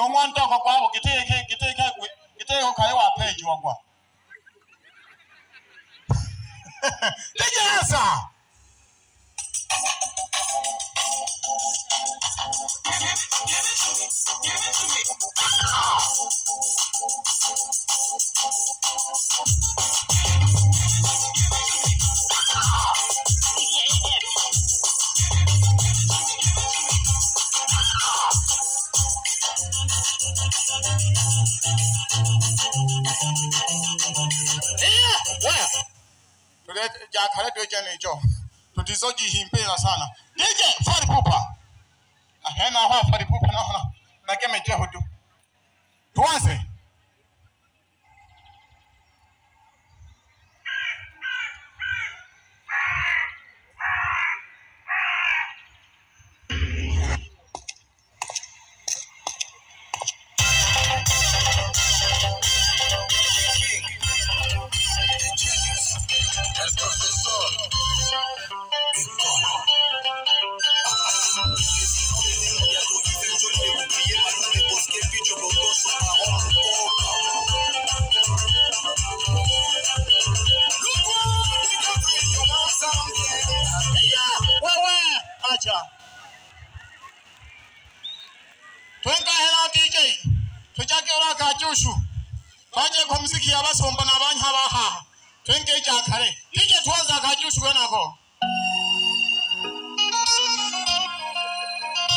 na nwa nta ọkụkọ ahụ gịta ego ka anyị wa apa eji ọgwa dịghị asa Give it to me. Give it to me. tuletejo tudizojihimbira sana. Nije faripupa ahena ho faripupa na El profesor hela dj tujake uraka jushu baje kwa muziki yabasomba nabanya baha twenge jakale dj twaza ka jushu wenako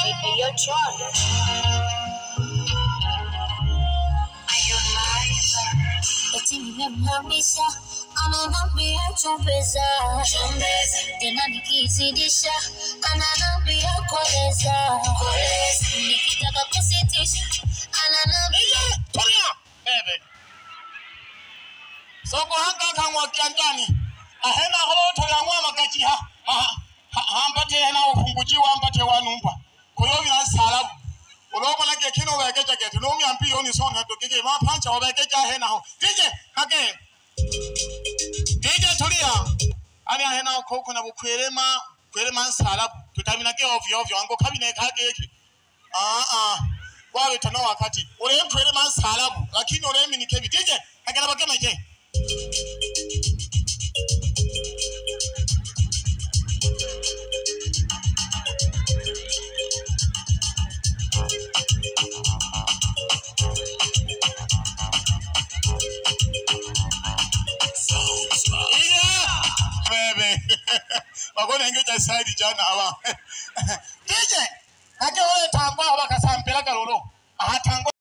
Hey, yo, Tron. eti nimemhamisha ananambia chombeza tena nikizidisha ananambia koleza. Nikitaka kusitisha ananambia tulia bebe soko hanga kangwa kiandani ahena holotolang'wa makaki hampate hena ofungujiwa ampate wanumba koyovila nsalavu olomolage kino ovekecagete nomyampi onisonhatokeke mapancha ovekeca ahenaho tije kake. Tije tulia. Ani ahena koko navo kwelema Tutamina ke tutaminake ovyoovyo ango kabine ah. ah. aa wawetana wakati. Ule olempwelema nsalavu lakini oleminikevitije akelavakemeje bakona inge ja side jana awa tije ake wewe tangwa abakasampela kalolo ahatangwa